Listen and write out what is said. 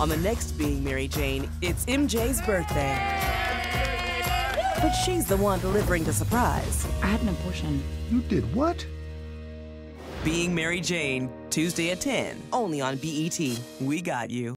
On the next Being Mary Jane, it's MJ's birthday. But she's the one delivering the surprise. I had an abortion. You did what? Being Mary Jane, Tuesday at 10, only on BET. We got you.